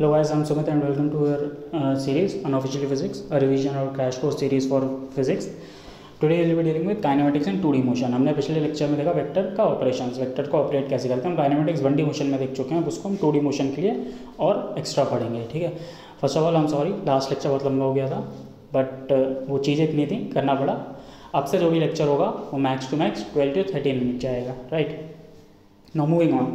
Hello guys, I'm Sumit and welcome to our uh, series Unofficially Physics, a revision or crash course series for physics. Today we'll be dealing with kinematics and 2D motion. हमने पिछले lecture में देखा vector का operations vector को operate कैसे करते हैं। हम काइनेमेटिक्स वन डी मोशन में देख चुके हैं उसको हम टू डी मोशन के लिए और एक्स्ट्रा पढ़ेंगे ठीक है? फ़र्स्ट ऑफ़ ऑल हम सॉरी लास्ट लेक्चर बहुत लंबा हो गया था बट वो चीज़ें इतनी थी करना पड़ा। अब से जो भी लेक्चर होगा वो max to max twelve to thirteen minute जाएगा राइट नो मूविंग ऑन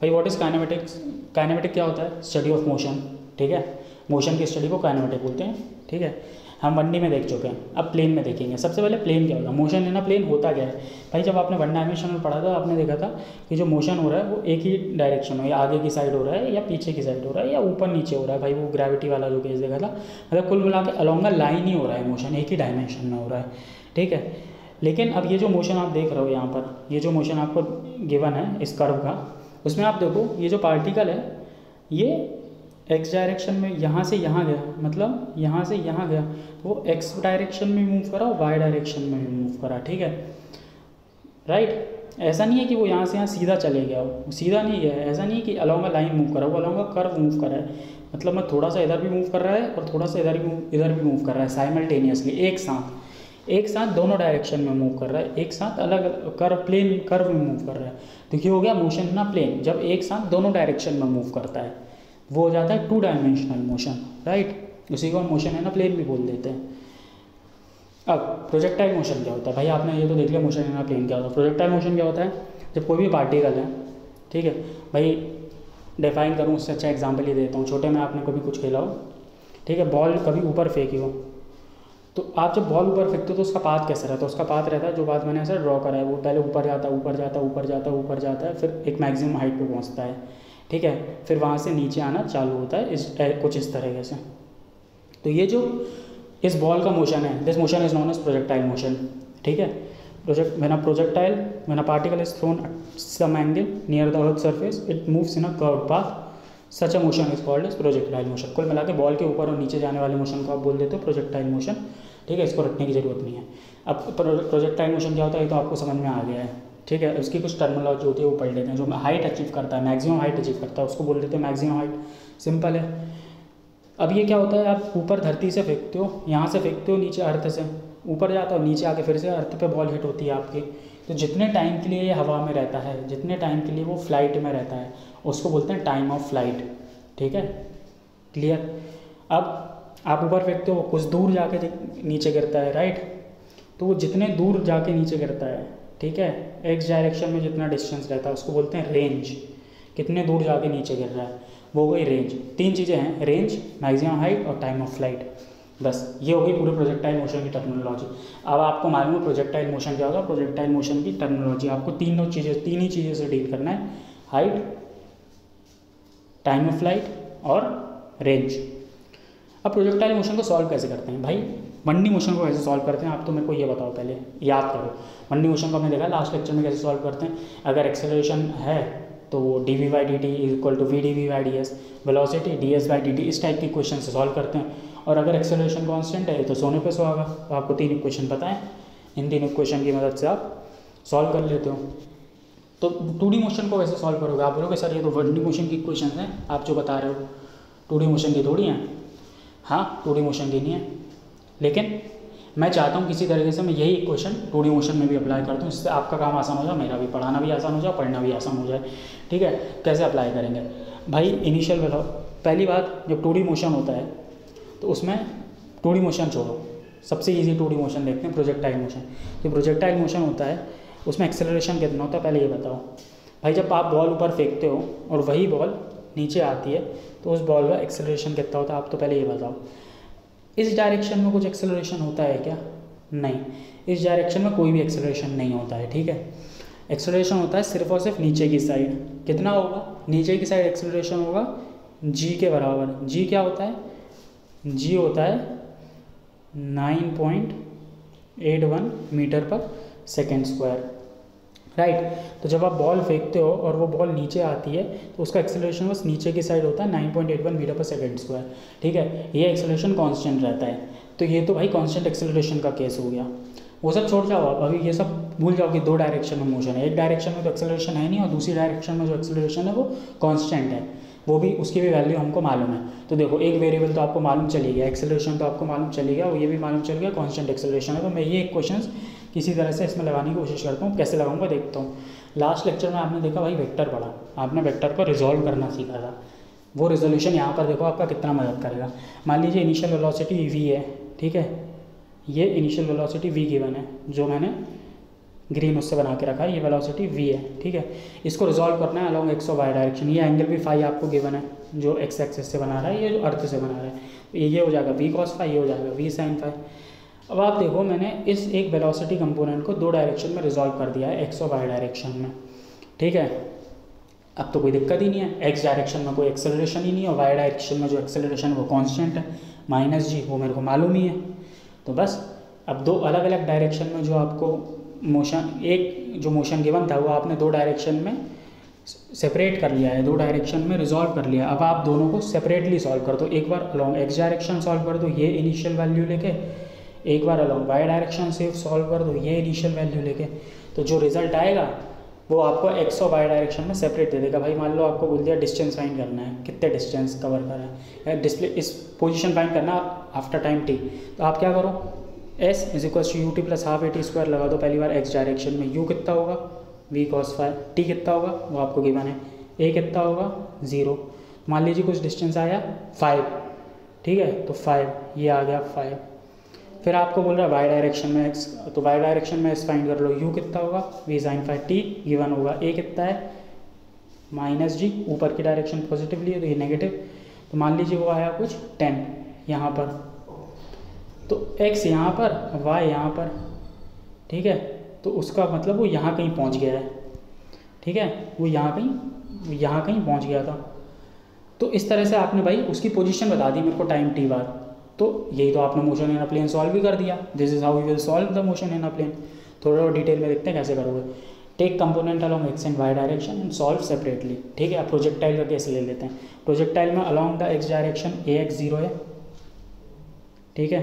भाई व्हाट इज़ काइनेमेटिक्स काइनेमेटिक क्या होता है? स्टडी ऑफ़ मोशन ठीक है? मोशन की स्टडी को काइनेमेटिक बोलते हैं, ठीक है? हम वनडी में देख चुके हैं, अब प्लेन में देखेंगे। सबसे पहले प्लेन क्या होता है मोशन लेना प्लेन होता क्या है? भाई, जब आपने वन डायमेंशन में पढ़ा था, आपने देखा था कि जो मोशन हो रहा है, वो एक ही डायरेक्शन में या आगे की साइड हो रहा है, या पीछे की साइड हो रहा है, या ऊपर नीचे हो रहा है। भाई, वो ग्रेविटी वाला जो केस देखा था मतलब कुल मिला के अलॉन्ग लाइन ही हो रहा है मोशन एक ही डायमेंशन में हो रहा है, ठीक है? लेकिन अब ये जो मोशन आप देख रहे हो यहाँ पर, ये जो मोशन आपको गिवन है, इस कर्व का उसमें आप देखो, ये जो पार्टिकल है, ये एक्स डायरेक्शन में यहाँ से यहाँ गया मतलब यहाँ से यहाँ गया तो वो एक्स डायरेक्शन में मूव करा और वाई डायरेक्शन में भी मूव करा, ठीक है? राइट ऐसा नहीं है कि वो यहाँ से यहाँ सीधा चले गया वो सीधा नहीं गया ऐसा नहीं है कि अलॉन्ग लाइन मूव करा, वो अलॉन्ग कर्व मूव करा है। मतलब मैं थोड़ा सा इधर भी मूव कर रहा है और थोड़ा सा इधर भी इधर भी मूव कर रहा है साइमल्टेनियसली एक साथ। एक साथ दोनों डायरेक्शन में मूव कर रहा है, एक साथ अलग कर्व प्लेन कर्व में मूव कर रहा है। ये हो गया मोशन ना प्लेन जब एक साथ दोनों डायरेक्शन में मूव करता है, वो हो जाता है टू डायमेंशनल मोशन राइट उसी को मोशन है ना प्लेन भी बोल देते हैं। अब प्रोजेक्टाइल मोशन क्या होता है? भाई, आपने ये तो देख लिया मोशन है ना प्लेन क्या होता है? प्रोजेक्टाइल मोशन क्या होता है? जब कोई भी पार्टिकल है, ठीक है? भाई डिफाइन करूँ, उससे अच्छा एग्ज़ाम्पल ही देता हूँ। छोटे में आपने कभी कुछ खेला हो, ठीक है? बॉल कभी ऊपर फेंकी हो तो आप जब बॉल ऊपर फेंकते हो तो उसका पाथ कैसा रहता है? उसका पाथ रहता है, जो बात मैंने ऐसा ड्रॉ करा है, वो पहले ऊपर जाता है, ऊपर जाता है, ऊपर जाता है, ऊपर जाता है, फिर एक मैक्सिमम हाइट पे पहुँचता है। ठीक है? फिर वहाँ से नीचे आना चालू होता है, इस कुछ इस तरीके से। तो ये जो इस बॉल का मोशन है this motion is known as projectile motion ठीक है? Project a projectile, when a particle is thrown at some angle near the earth surface, it moves in a curved path. Such a motion is called is projectile motion कुल मिला के ball के ऊपर और नीचे जाने वाले मोशन को आप बोल देते हो प्रोजेक्टाइल मोशन ठीक है, इसको रखने की ज़रूरत नहीं है। अब प्रोजेक्टाइल मोशन क्या होता है, ये तो आपको समझ में आ गया है। ठीक है, उसकी कुछ टर्मोलॉजी होती है, वो पढ़ लेते हैं। जो हाइट अचीव करता है मैक्सिमम हाइट अचीव करता है, उसको बोल देते हैं मैक्सिमम हाइट सिंपल है। अब ये क्या होता है, आप ऊपर धरती से फेंकते हो, यहाँ से फेंकते हो, नीचे अर्थ से। ऊपर जाता हो नीचे आके फिर से अर्थ पे बॉल हिट होती है आपकी। तो जितने टाइम के लिए ये हवा में रहता है, जितने टाइम के लिए वो फ़्लाइट में रहता है, उसको बोलते हैं टाइम ऑफ़ फ़्लाइट ठीक है? क्लियर अब आप ऊपर फेंकते हो, कुछ दूर जाके नीचे गिरता है राइट तो वो जितने दूर जाके नीचे गिरता है, ठीक है? एक्स डायरेक्शन में जितना डिस्टेंस रहता है, उसको बोलते हैं रेंज कितने दूर जाके नीचे गिर रहा है, वो हो गई रेंज तीन चीज़ें हैं रेंज मैक्सिमम हाइट और टाइम ऑफ़ फ़्लाइट बस, ये होगी पूरे प्रोजेक्टाइल मोशन की टर्मिनोलॉजी अब आपको मालूम है प्रोजेक्टाइल मोशन क्या होगा प्रोजेक्टाइल मोशन की टर्मिनोलॉजी आपको तीनों चीज़ें, तीन ही चीज़ें से डील करना है. हाइट टाइम ऑफ़ फ़्लाइट और रेंज अब प्रोजेक्टाइल मोशन को सॉल्व कैसे करते हैं? भाई, मंडी मोशन को कैसे सॉल्व करते हैं? आप तो मेरे को ये बताओ पहले, याद करो। मंडी मोशन को हमने देखा लास्ट लेक्चर में कैसे सॉल्व करते हैं? अगर एक्सेलरेशन है तो वो D V Y D T is equal to V D V Y D S velocity D S by D T इस टाइप की क्वेश्चन से सॉल्व करते हैं। और अगर एक्सेलरेशन कॉन्स्टेंट है तो सोने पे सुहागा तो आपको तीन इक्वेशन पता है। इन तीन इक्वेशन की मदद से आप सॉल्व कर लेते हो। तो टू डी मोशन को कैसे सॉल्व करोगे? आप बोलोगे, सर, ये तो वन डी मोशन की इक्वेशन हैं। आप जो बता रहे हो टू डी मोशन की थोड़ी हैं। हाँ टू डी मोशन देनी है। लेकिन मैं चाहता हूँ किसी तरीके से मैं यही इक्वेशन टू डी मोशन में भी अप्लाई करता हूँ इससे आपका काम आसान हो जाए, मेरा भी पढ़ाना भी आसान हो जाए, पढ़ना भी आसान हो जाए। ठीक है? कैसे अप्लाई करेंगे? भाई इनिशियल बताओ। पहली बात, जब टू डी मोशन होता है तो उसमें टू डी मोशन छोड़ो। सबसे ईजी टू डी मोशन देखते हैं प्रोजेक्टाइल मोशन जो प्रोजेक्टाइल मोशन होता है, उसमें एक्सेलरेशन कितना होता है, पहले ये बताओ। भाई, जब आप बॉल ऊपर फेंकते हो, और वही बॉल नीचे आती है तो उस बॉल का एक्सेलरेशन कितना होता है, आप तो पहले ये बताओ। इस डायरेक्शन में कुछ एक्सेलरेशन होता है क्या? नहीं। इस डायरेक्शन में कोई भी एक्सेलरेशन नहीं होता है, ठीक है? एक्सेलरेशन होता है सिर्फ़ और सिर्फ़ नीचे की साइड कितना होगा? नीचे की साइड एक्सेलरेशन होगा जी के बराबर। जी क्या होता है? जी होता है nine point eight one metre per second square right तो जब आप बॉल फेंकते हो और वो बॉल नीचे आती है तो उसका एक्सेलरेशन बस नीचे की साइड होता है nine point eight one metre per second square ठीक है? ये एक्सेलरेशन कांस्टेंट रहता है. तो ये तो भाई कांस्टेंट एक्सेलरेशन का केस हो गया. वो सब छोड़ जाओ आप. अभी ये सब भूल जाओ कि दो डायरेक्शन में मोशन है. एक डायरेक्शन में तो एक्सेलरेशन है नहीं और दूसरी डायरेक्शन में जो एक्सेलरेशन है वो कॉन्स्टेंट है. वो भी, उसकी भी वैल्यू हमको मालूम है. तो देखो, एक वेरिएबल तो आपको मालूम चली गया एक्सेलरेशन तो आपको मालूम चली गया, और ये भी मालूम चल गया कॉन्स्टेंट एक्सेलरेशन है. तो मैं ये क्वेश्चन किसी तरह से इसमें लगाने की कोशिश करता हूँ, कैसे लगाऊँगा देखता हूँ। लास्ट लेक्चर में आपने देखा भाई वेक्टर पढ़ा, आपने वेक्टर को रिजॉल्व करना सीखा था। वो रिजोल्यूशन यहाँ पर देखो आपका कितना मदद करेगा। मान लीजिए इनिशियल वेलोसिटी वी है, ठीक है? ये इनिशियल वेलोसिटी वी गिवन है, जो मैंने ग्रीन उससे बना के रखा है, ये वेलोसिटी वी है, ठीक है? इसको रिजॉल्व करना है अलॉन्ग एक्स और वाई डायरेक्शन ये एंगल भी फाइव आपको गिवन है, जो एक्स एक्सेस से बना रहा है, ये जो अर्थ से बना रहा है। ये हो जाएगा वी कॉस फाइव ये हो जाएगा वी साइन फाइव अब आप देखो, मैंने इस एक वेलोसिटी कंपोनेंट को दो डायरेक्शन में रिजॉल्व कर दिया है एक्स और वाई डायरेक्शन में। ठीक है? अब तो कोई दिक्कत ही नहीं है। एक्स डायरेक्शन में कोई एक्सेलरेशन ही नहीं है और वाई डायरेक्शन में जो एक्सेलरेशन वो कांस्टेंट है। माइनस जी वो मेरे को मालूम ही है। तो बस, अब दो अलग अलग डायरेक्शन में जो आपको मोशन एक जो मोशन गिवन था, वो आपने दो डायरेक्शन में सेपरेट कर लिया है, दो डायरेक्शन में रिजॉल्व कर लिया अब आप दोनों को सेपरेटली सॉल्व कर दो। एक बार अलॉन्ग एक्स डायरेक्शन सॉल्व कर दो, ये इनिशियल वैल्यू लेके एक बार अलॉन्ग वाई डायरेक्शन से सॉल्व कर दो, ये इनिशियल वैल्यू लेके। तो जो रिज़ल्ट आएगा, वो आपको एक्स और वाई डायरेक्शन में सेपरेट दे देगा। भाई, मान लो आपको बोल दिया डिस्टेंस फाइंड करना है। कितने डिस्टेंस कवर करा है? डिस्प्ले इस पोजीशन फाइंड करना आफ्टर टाइम टी तो आप क्या करो? S is equal to U T plus half A T square लगा दो। पहली बार एक्स डायरेक्शन में यू कितना होगा? वी कॉस फाइव टी कितना होगा? वो आपको गिवन है। ए कितना होगा? ज़ीरो मान लीजिए कुछ डिस्टेंस आया फाइव ठीक है? तो फाइव ये आ गया फाइव फिर आपको बोल रहा है वाई डायरेक्शन में एक्स तो वाई डायरेक्शन में एक्स फाइंड कर लो यू कितना होगा? V sine five t given होगा। ए कितना है? माइनस जी ऊपर की डायरेक्शन पॉजिटिवली है तो ये नेगेटिव तो मान लीजिए वो आया कुछ टेन यहाँ पर। तो एक्स यहाँ पर वाई यहाँ पर, ठीक है? तो उसका मतलब वो यहाँ कहीं पहुँच गया है। ठीक है? वो यहाँ कहीं यहाँ कहीं पहुँच गया था। तो इस तरह से आपने भाई उसकी पोजीशन बता दी मेरे को टाइम टी बार तो यही तो आपने motion in a plane solve भी कर दिया। This is how you will solve the motion in a plane थोड़ा और डिटेल में देखते हैं कैसे करोगे। Take component along x and y direction and solve separately ठीक है आप प्रोजेक्टाइल का केस ले लेते हैं। प्रोजेक्टाइल में along the x direction a x zero है। ठीक है?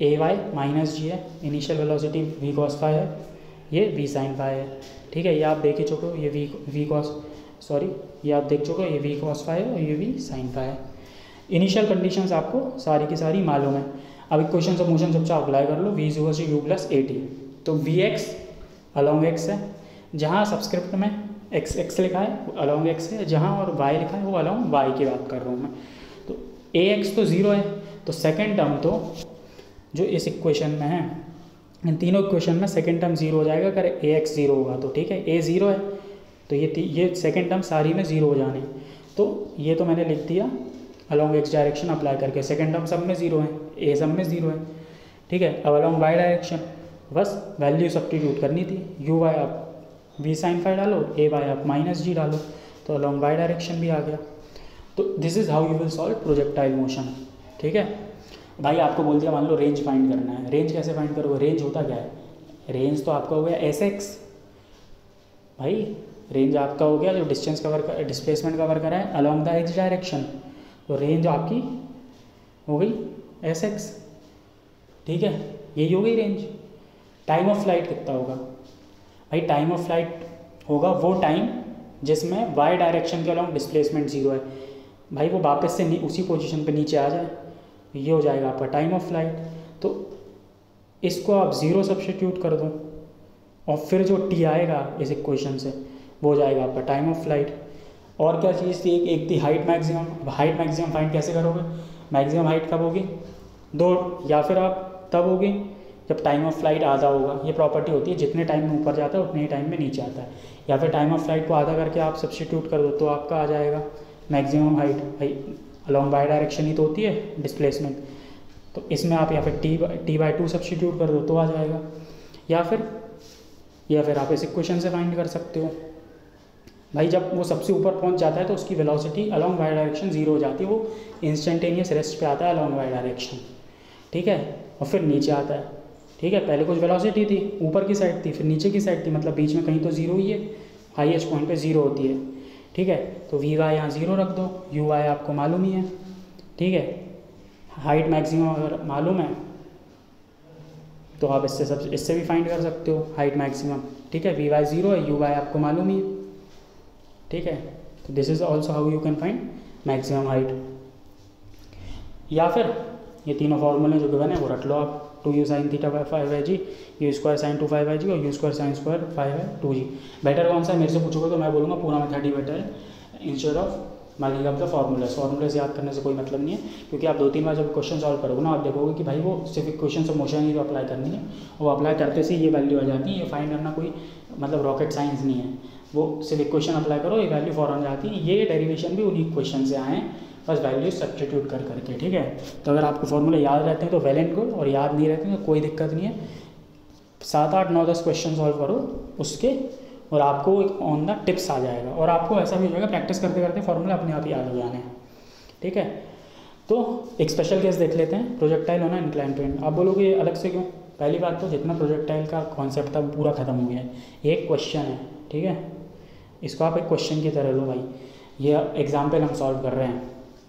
ए वाई माइनस जी है। Initial velocity v cos five है। ये वी साइन फाइव है। ठीक है, ये आप देख ही चुके हो, ये वी वी कॉस सॉरी ये आप देख चुके हो, ये वी कॉस फाइव है और ये वी साइन फाइव है। इनिशियल कंडीशंस आपको सारी की सारी मालूम है। अब इक्वेशन ऑफ़ मोशन सबसे अप्लाई कर लो। V is to u plus a t तो वी एक्स अलॉन्ग एक्स है। जहाँ सब्सक्रिप्ट में एक्स एक्स लिखा है अलॉन्ग एक्स है। जहाँ और वाई लिखा है, वो अलॉन्ग वाई की बात कर रहा हूँ मैं। तो ए एक्स तो ज़ीरो है। तो सेकेंड टर्म तो जो इस इक्वेशन में है, इन तीनों इक्वेशन में सेकेंड टर्म ज़ीरो हो जाएगा। अगर ए एक्स ज़ीरो होगा तो ठीक है? ए ज़ीरो है। तो ये ये सेकेंड टर्म सारी में ज़ीरो हो जाने। तो ये तो मैंने लिख दिया। अलॉन्ग एक्स डायरेक्शन अप्लाई करके। सेकेंड टर्म सब में ज़ीरो है ए सब में ज़ीरो है। ठीक है? अब अलॉन्ग वाई डायरेक्शन बस वैल्यू सब्टीट्यूट करनी थी। यू वाई आप वी साइन फाइव डालो ए वाई आप माइनस जी डालो तो अलॉन्ग वाई डायरेक्शन भी आ गया। तो this is how you will solve projectile motion ठीक है? भाई, आपको बोल दिया, मान लो रेंज फाइंड करना है। रेंज कैसे फाइंड करोगे? रेंज होता क्या है? रेंज तो आपका हो गया एस एक्स भाई रेंज आपका हो गया जो डिस्टेंस कवर कर डिस्प्लेसमेंट कवर करा है अलॉन्ग द एक्स डायरेक्शन तो रेंज आपकी हो गई एस एक्स ठीक है? यही हो गई रेंज टाइम ऑफ़ फ़्लाइट कितना होगा? भाई टाइम ऑफ़ फ़्लाइट होगा वो टाइम जिसमें वाई डायरेक्शन के अलॉन्ग डिस्प्लेसमेंट ज़ीरो है। भाई, वो वापस से उसी पोजीशन पे नीचे आ जाए ये हो जाएगा आपका टाइम ऑफ़ फ़्लाइट तो इसको आप ज़ीरो सब्सटीट्यूट कर दो, और फिर जो टी आएगा इस इक्वेशन से, वो हो जाएगा आपका टाइम ऑफ़ फ़्लाइट और क्या चीज़ थी? एक एक थी height maximum height maximum find कैसे करोगे? मैक्सिमम हाइट कब होगी? दो, या फिर आप तब होगी जब टाइम ऑफ़ फ़्लाइट आधा होगा। ये प्रॉपर्टी होती है, जितने टाइम में ऊपर जाता है, उतने ही टाइम में नीचे आता है। या फिर टाइम ऑफ़ फ़्लाइट को आधा करके आप सब्सटीट्यूट कर दो तो आपका आ जाएगा मैक्सिमम हाइट भाई अलॉन्ग बाई डायरेक्शन ही तो होती है डिस्प्लेसमेंट तो इसमें आप या फिर t t by two substitute कर दो तो आ जाएगा। या फिर या फिर आप इस इक्वेशन से फाइंड कर सकते हो। भाई जब वो सबसे ऊपर पहुँच जाता है तो उसकी velocity along y direction zero हो जाती है। वो इंस्टेंटेनियस रेस्ट पे आता है अलॉन्ग वाई डायरेक्शन ठीक है? और फिर नीचे आता है। ठीक है? पहले कुछ वेलोसिटी थी, ऊपर की साइड थी, फिर नीचे की साइड थी मतलब बीच में कहीं तो ज़ीरो ही है। हाईएस्ट पॉइंट पे ज़ीरो होती है। ठीक है? तो वी वाई यहाँ ज़ीरो रख दो। यू वाई आपको मालूम ही है। ठीक है? हाइट मैक्सिमम अगर मालूम है तो आप इससे सब, इससे भी फाइंड कर सकते हो हाइट मैक्सिमम ठीक है? वी वाई ज़ीरो है यू वाई आपको मालूम ही है। ठीक है? तो this is also how you can find maximum height या फिर ये तीनों फॉर्मूले जो गिवन है, वो रट लो आप। Two u sine theta by five है g u square sine two five है जी और u square sine square five है टू जी बेटर कौन सा है? मेरे से पूछोगे तो मैं बोलूँगा पूरा मेथड ही बेटर है instead of marking of the formulas formulas याद करने से कोई मतलब नहीं है, क्योंकि आप दो तीन बार जब क्वेश्चन सॉल्व करोगे ना, आप देखोगे कि भाई वो सिर्फ़ क्वेश्चन ऑफ़ मोशन ही तो अप्लाई करनी है, वो अप्लाई करते से ये वैल्यू आ जाती है। ये फाइंड करना कोई मतलब रॉकेट साइंस नहीं है। वो सिर्फ़ इक्वेशन अप्लाई करो, ये वैल्यू फॉरन जाती है। ये डेरिवेशन भी उन्हीं क्वेश्चन से आए हैं। बस वैल्यू सब्सटीट्यूट कर करके, ठीक है? तो अगर आपको फॉर्मूले याद रहते हैं तो वेल एंड गुड और याद नहीं रहते हैं तो कोई दिक्कत नहीं है। सात, आठ, नौ, दस क्वेश्चन सॉल्व करो उसके, और आपको ऑन द टिप्स आ जाएगा। और आपको ऐसा भी हो जाएगा प्रैक्टिस करते करते फॉर्मूला अपने आप याद हो जाने हैं। ठीक है? तो एक स्पेशल केस देख लेते हैं। प्रोजेक्टाइल होना इंक्लाइन ट्रेन आप बोलोगे अलग से क्यों? पहली बात तो जितना प्रोजेक्टाइल का कॉन्सेप्ट था पूरा खत्म हो गया है। एक क्वेश्चन है, ठीक है? इसको आप एक क्वेश्चन की तरह लो भाई। ये एग्ज़ाम्पल हम सॉल्व कर रहे हैं,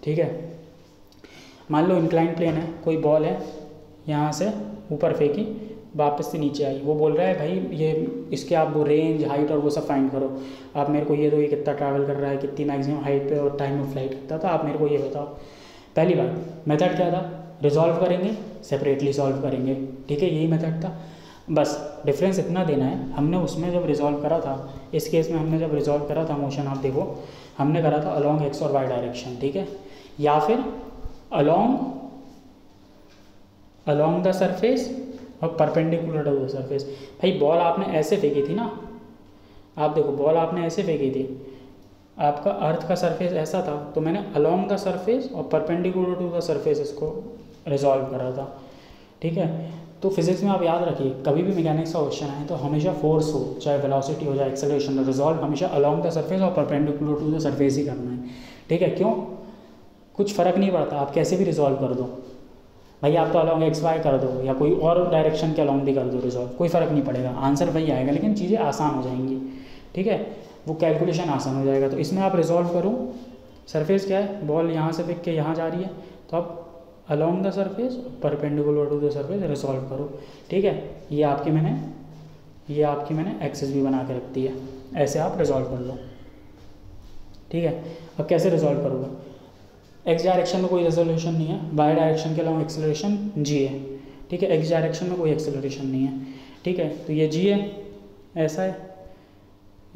ठीक है? मान लो इंक्लाइन प्लेन है, कोई बॉल है, यहाँ से ऊपर फेंकी, वापस से नीचे आई। वो बोल रहा है, भाई, ये इसके आप वो रेंज हाइट और वो सब फाइंड करो। आप मेरे को ये दो, ये कितना ट्रैवल कर रहा है, कितनी मैक्सिमम हाइट पे और टाइम ऑफ़ फ़्लाइट कितना था, आप मेरे को ये बताओ। पहली बात मेथड क्या था? रिजॉल्व करेंगे सेपरेटली सॉल्व करेंगे, ठीक है? यही मेथड था। बस डिफरेंस इतना देना है। हमने उसमें जब रिजॉल्व करा था, इस केस में हमने जब रिजॉल्व करा था मोशन आप देखो, हमने करा था अलॉन्ग एक्स और वाई डायरेक्शन ठीक है? या फिर अलॉन्ग अलॉन्ग द सरफेस और परपेंडिकुलर टू द सरफेस भाई बॉल आपने ऐसे फेंकी थी ना? आप देखो बॉल आपने ऐसे फेंकी थी। आपका अर्थ का सरफेस ऐसा था तो मैंने अलॉन्ग द सरफेस और परपेंडिकुलर टू द सरफेस इसको रिजॉल्व करा था, ठीक है? तो फिजिक्स में आप याद रखिए, कभी भी मैकेनिक्स का क्वेश्चन आए तो हमेशा फोर्स हो, चाहे वेलोसिटी हो जाए एक्सेलरेशन रिजॉल्व हमेशा अलॉन्ग द सरफेस और परपेंडिकुलर टू द सरफेस ही करना है। ठीक है? क्यों? कुछ फ़र्क नहीं पड़ता, आप कैसे भी रिजॉल्व कर दो। भाई, आप तो अलॉन्ग एक्स वाई कर दो, या कोई और डायरेक्शन के अलॉन्ग भी कर दो रिजॉल्व कोई फ़र्क नहीं पड़ेगा। आंसर वही आएगा, लेकिन चीज़ें आसान हो जाएँगी। ठीक है? वो कैलकुलेशन आसान हो जाएगा। तो इसमें आप रिजॉल्व करो। सरफेस क्या है? बॉल यहाँ से पिक के यहाँ जा रही है। तो आप along the surface perpendicular to the surface resolve करो। ठीक है? ये आपकी मैंने, ये आपकी मैंने एक्सेस भी बना के रख दी है। ऐसे आप रिजॉल्व कर लो। ठीक है? अब कैसे रिजॉल्व करोगे? एक्स डायरेक्शन में कोई रेजोल्यूशन नहीं है। वाई डायरेक्शन के अलावा एक्सेलरेशन जी है। ठीक है? एक्स डायरेक्शन में कोई एक्सेलरेशन नहीं है। ठीक है? तो ये जी है। ऐसा है।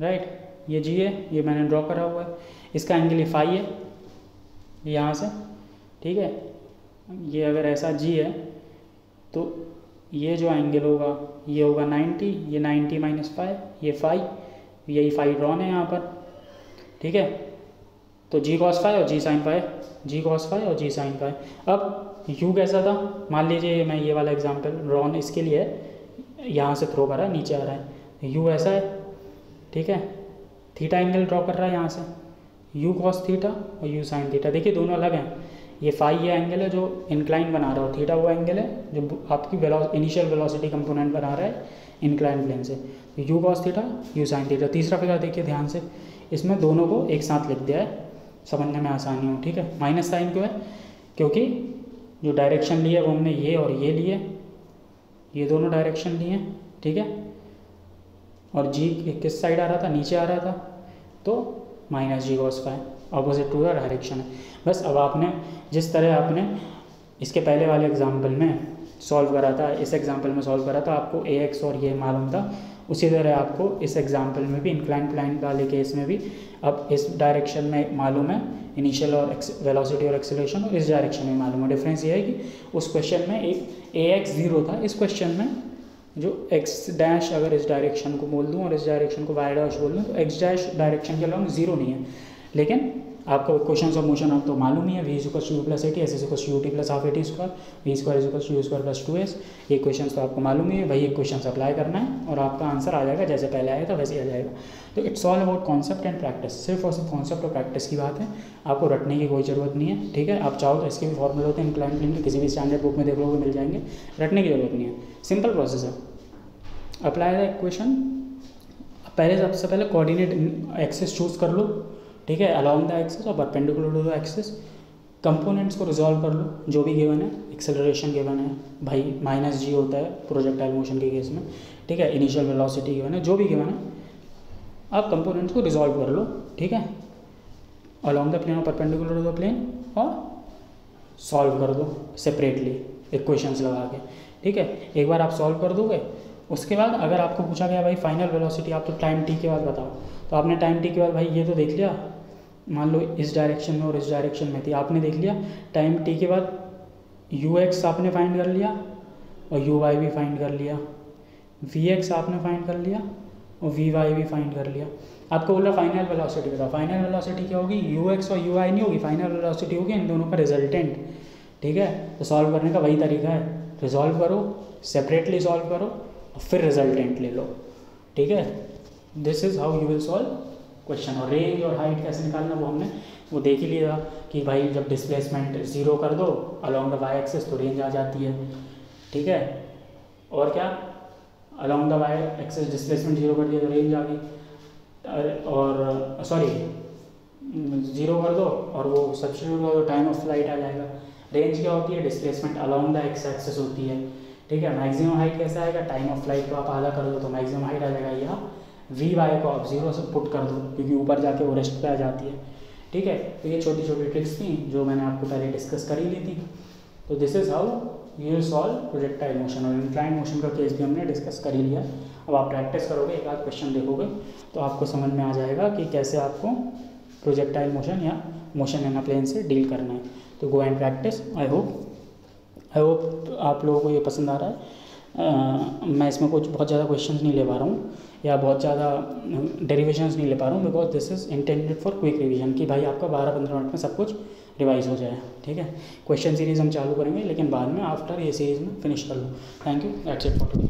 राइट ये जी है। ये मैंने ड्रॉ करा हुआ है। इसका एंगल ये फाई है। यहाँ से। ठीक है? ये अगर ऐसा जी है तो ये जो एंगल होगा, ये होगा 90 ये 90 माइनस फाइव ये फाइव यही फाइव ड्रॉन है यहाँ पर, ठीक है? तो जी कॉस फाइव और g sine five g cos five और जी साइन फाइव अब यू कैसा था? मान लीजिए मैं ये वाला एग्जांपल ड्रॉन इसके लिए है यहाँ से थ्रो कर रहा है, नीचे आ रहा है। यू ऐसा है, ठीक है? थीटा एंगल ड्रॉ कर रहा है यहाँ से। यू कॉस थीटा और यू साइन थीटा देखिए दोनों अलग हैं। ये फाइव ये एंगल है जो इंक्लाइन बना रहा हो थीटा वो एंगल है जो आपकी इनिशियल वेलोसिटी कंपोनेंट बना रहा है इंक्लाइन प्लेन से। तो u cos theta u sine theta तीसरा फिगर देखिए ध्यान से। इसमें दोनों को एक साथ लिख दिया है। समझने में आसानी हो, ठीक है? माइनस साइन क्यों है? क्योंकि जो डायरेक्शन लिए वो हमने ये और ये लिए ये दोनों डायरेक्शन लिए हैं, ठीक है? और जी किस साइड आ रहा था? नीचे आ रहा था। तो minus g cos five opposite to the direction है बस अब आपने जिस तरह आपने इसके पहले वाले एग्ज़ाम्पल में सॉल्व करा था, इस एग्ज़ाम्पल में सॉल्व करा था, आपको ए एक्स और ये मालूम था, उसी तरह आपको इस एग्ज़ाम्पल में भी इंक्लाइन प्लाइन वाले केस में भी, अब इस डायरेक्शन में मालूम है इनिशियल और वेलोसिटी और एक्सेलरेशन और इस डायरेक्शन में मालूम है। डिफरेंस ये है कि उस क्वेश्चन में एक ए एक्स ज़ीरो था, इस क्वेश्चन में जो एक्स डैश अगर इस डायरेक्शन को बोल दूँ और इस डायरेक्शन को वाई डैश बोल दूँ तो एक्स डैश डायरेक्शन के अलॉन्ग ज़ीरो नहीं है। लेकिन आपको क्वेश्चन ऑफ़ मोशन आप तो मालूम ही है v is equal to plus a t s is equal to t plus half a t square v square to u square plus two s ये क्वेश्चन तो आपको मालूम ही है ये क्वेश्चन अप्लाई करना है और आपका आंसर आ जाएगा, जैसे पहले आया था, वैसे ही आ जाएगा। तो it's all about concept and practice सिर्फ़ और सिर्फ़ कॉन्सेप्ट और प्रैक्टिस की बात है। आपको रटने की कोई ज़रूरत नहीं है, ठीक है? आप चाहो तो इसके भी फॉर्मूले होते हैं इंक्लाइन प्लेन के किसी भी स्टैंडर्ड बुक में देख लोगे मिल जाएँगे। रटने की ज़रूरत नहीं है। सिंपल प्रोसेस है। अप्लाई द इक्वेशन पहले सबसे पहले कोऑर्डिनेट एक्सेस चूज़ कर लो, ठीक है? अलाउंग द एक्सेस और perpendicular to the axis components को रिजॉल्व कर लो, जो भी गिवन है एक्सेलरेशन गिवन है, भाई माइनस जी होता है प्रोजेक्टाइल मोशन के केस में, ठीक है? इनिशियल वेलोसिटी गिवन है, जो भी गिवन है, आप कंपोनेंट्स को रिजॉल्व कर लो, ठीक है? अलॉन्ग द प्लेन और परपेंडिकुलर टू द प्लेन और सॉल्व कर दो सेपरेटली इक्वेशंस लगा के, ठीक है? एक बार आप सॉल्व कर दोगे उसके बाद अगर आपको पूछा गया, भाई फाइनल वेलोसिटी आप तो टाइम टी के बाद बताओ। तो आपने टाइम टी के बाद, भाई, ये तो देख लिया। मान लो इस डायरेक्शन में और इस डायरेक्शन में थी। आपने देख लिया। टाइम टी के बाद यू एक्स आपने फाइंड कर लिया और यू वाई भी फाइंड कर लिया। वी एक्स आपने फाइंड कर लिया और वी वाई भी फाइंड कर लिया। आपको बोला फाइनल वेलोसिटी बताओ। फाइनल वेलोसिटी क्या होगी? यू एक्स और यू आई नहीं होगी। फाइनल वेलोसिटी होगी इन दोनों का रिजल्टेंट ठीक है? तो सॉल्व करने का वही तरीका है। रिजॉल्व करो सेपरेटली सॉल्व करो। फिर रिजल्टेंट ले लो। ठीक है? This is how you will solve question और रेंज और हाइट कैसे निकालना वो हमने, वो देख ही लिया कि भाई जब डिस्प्लेसमेंट ज़ीरो कर दो अलॉन्ग द वाई एक्सेस तो रेंज आ जाती है। ठीक है? और क्या? Along the y axis displacement zero कर दिया तो रेंज आ गई। और सॉरी ज़ीरो कर दो और वो सब्सिट्यूट कर दो टाइम ऑफ़ फ़्लाइट आ जाएगा। रेंज क्या होती है? Displacement along the x axis होती है। ठीक है मैक्सिमम हाइट कैसे आएगा? टाइम ऑफ़ फ़्लाइट को आप आधा कर दो तो मैक्सिमम हाइट आ जाएगा या वी वाई को आप ज़ीरो से पुट कर दो, क्योंकि ऊपर जाके वो रेस्ट पे आ जाती है। ठीक है तो ये छोटी छोटी ट्रिक्स थी जो मैंने आपको पहले डिस्कस कर ही ली थी। तो this is how you solve projectile motion और इंक्लाइन मोशन का केस भी हमने डिस्कस कर ही लिया। अब आप प्रैक्टिस करोगे, एक आध क्वेश्चन देखोगे तो आपको समझ में आ जाएगा कि कैसे आपको प्रोजेक्टाइल मोशन या मोशन इन प्लेन से डील करना है। तो go and practice I hope I hope आप लोगों को ये पसंद आ रहा है। आ, मैं इसमें कुछ बहुत ज़्यादा क्वेश्चन नहीं ले पा रहा हूँ या बहुत ज़्यादा डेरीवेशन नहीं ले पा रहा हूँ because this is intended for quick revision कि भाई आपका बारह पंद्रह मिनट में सब कुछ रिवाइज हो जाए ठीक है? क्वेश्चन सीरीज़ हम चालू करेंगे लेकिन बाद में आफ्टर ये सीरीज़ में फिनिश कर लूँ। Thank you that's it for